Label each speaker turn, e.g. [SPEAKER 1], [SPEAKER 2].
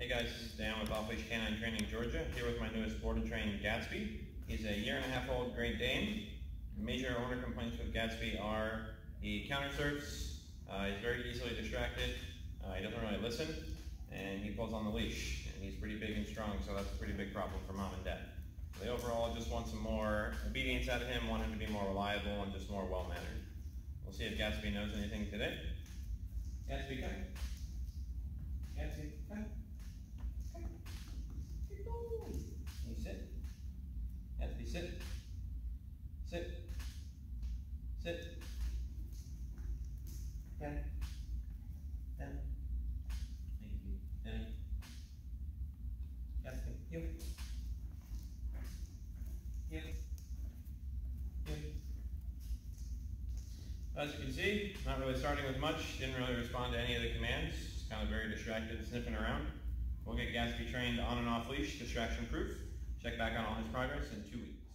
[SPEAKER 1] Hey guys, this is Dan with Off Leash K9 Training Georgia, here with my newest board and train Gatsby. He's a year and a half old Great Dane. Major owner complaints with Gatsby are he counter surfs, uh, he's very easily distracted, uh, he doesn't really listen, and he pulls on the leash. And he's pretty big and strong, so that's a pretty big problem for mom and dad. They overall just want some more obedience out of him, want him to be more reliable and just more well-mannered. We'll see if Gatsby knows anything today. Gatsby, come. Gatsby, come. Come. Good boy. Can you sit? Gatsby, sit. Sit. Sit. Down. Down. Thank you. Down. Gatsby, you. You. You. As you can see, not really starting with much, didn't really respond to any of the commands, just kind of very distracted, sniffing around. We'll get Gatsby trained on and off leash, distraction proof. Check back on all his progress in two weeks.